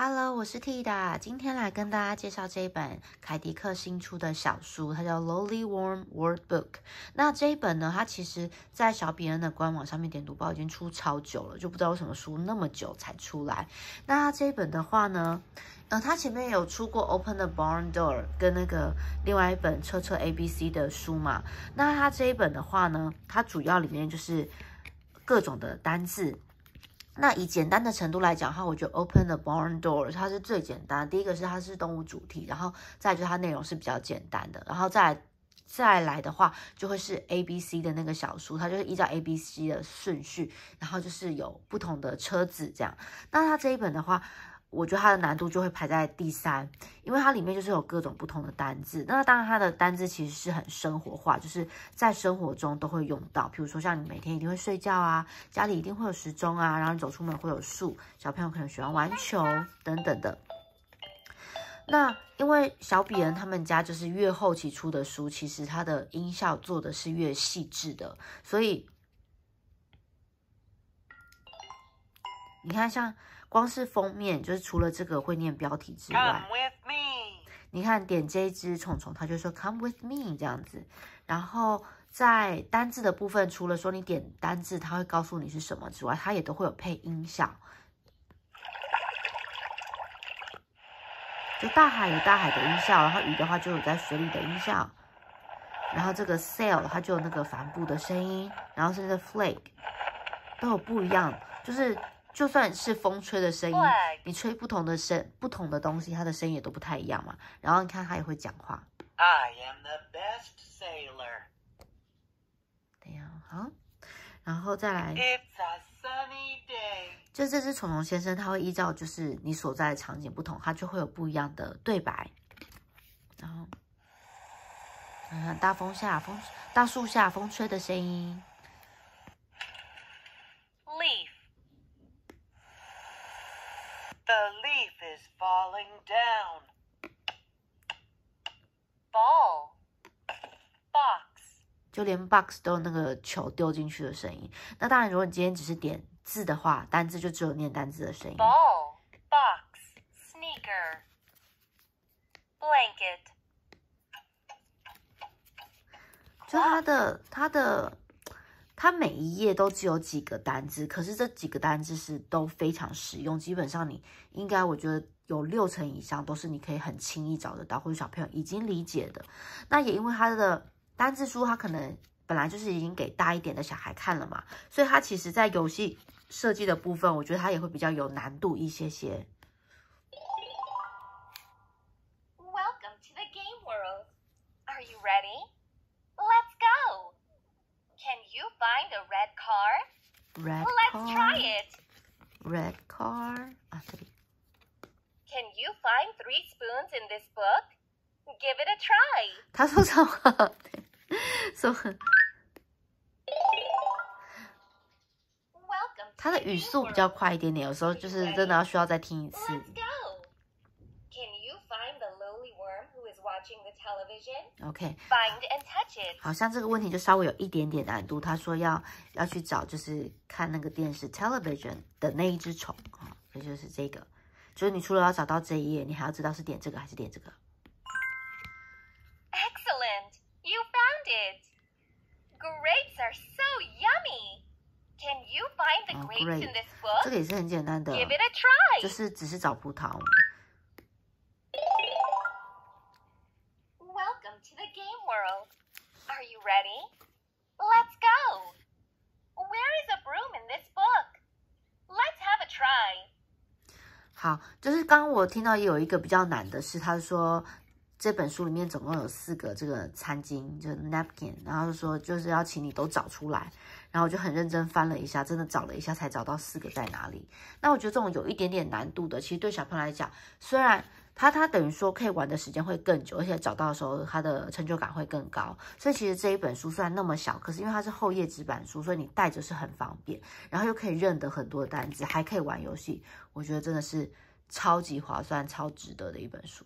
Hello，我是 Tida，今天来跟大家介绍这一本凯迪克新出的小书，它叫《Lowly Warm Word Book》。那这一本呢，它其实在小比恩的官网上面点读包已经出超久了，就不知道为什么书那么久才出来。那它这一本的话呢，呃，它前面有出过《Open the Barn Door》跟那个另外一本《车车 A B C》的书嘛。那它这一本的话呢，它主要里面就是各种的单字。那以简单的程度来讲的话，我觉得 Open the Barn Door 它是最简单。第一个是它是动物主题，然后再就是它内容是比较简单的，然后再再来的话就会是 A B C 的那个小书，它就是依照 A B C 的顺序，然后就是有不同的车子这样。那它这一本的话。我觉得它的难度就会排在第三，因为它里面就是有各种不同的单字。那当然，它的单字其实是很生活化，就是在生活中都会用到。比如说，像你每天一定会睡觉啊，家里一定会有时钟啊，然后你走出门会有树，小朋友可能喜欢玩球等等的。那因为小比人他们家就是越后期出的书，其实它的音效做的是越细致的，所以你看像。光是封面，就是除了这个会念标题之外，你看点这一只虫虫，它就说 “Come with me” 这样子。然后在单字的部分，除了说你点单字，它会告诉你是什么之外，它也都会有配音效。就大海有大海的音效，然后鱼的话就有在水里的音效。然后这个 sail 它就有那个帆布的声音，然后甚至 flake 都有不一样，就是。就算是风吹的声音，你吹不同的声，不同的东西，它的声音也都不太一样嘛。然后你看，它也会讲话。I am the best sailor。好，然后再来。It's a sunny day。就这只虫虫先生，他会依照就是你所在的场景不同，它就会有不一样的对白。然后，嗯，大风下，风大树下，风吹的声音。leaf is falling down. Ball, box，就连 box 都有那个球丢进去的声音。那当然，如果你今天只是点字的话，单字就只有念单字的声音。Ball, box, sneaker, blanket。就它的它的。 它每一页都只有几个单字，可是这几个单字是都非常实用，基本上你应该我觉得有六成以上都是你可以很轻易找得到，或者小朋友已经理解的。那也因为它的单字书，它可能本来就是已经给大一点的小孩看了嘛，所以它其实在游戏设计的部分，我觉得它也会比较有难度一些些。a red car? Red Let's car. try it. Red car. Ah, Can you find three spoons in this book? Give it a try. 他说什么？说很。他的语速比较快一点点，有时候就是真的要需要再听一次。 OK，好像这个问题就稍微有一点点难度。他说要要去找，就是看那个电视 television 的那一只虫啊，也就是这个。就是你除了要找到这一页，你还要知道是点这个还是点这个。Excellent, you found it. Grapes are so yummy. Can you find the grapes in this book? 这个也是很简单的，就是只是找葡萄。World. Are you ready? Let's go. Where is a broom in this book? Let's have a try. 好，就是刚刚我听到也有一个比较难的是，他说这本书里面总共有四个这个餐巾，就是 napkin，然后说就是要请你都找出来，然后我就很认真翻了一下，真的找了一下才找到四个在哪里。那我觉得这种有一点点难度的，其实对小朋友来讲，虽然它它等于说可以玩的时间会更久，而且找到的时候它的成就感会更高。所以其实这一本书虽然那么小，可是因为它是厚页纸板书，所以你带着是很方便，然后又可以认得很多单词，还可以玩游戏，我觉得真的是超级划算、超值得的一本书。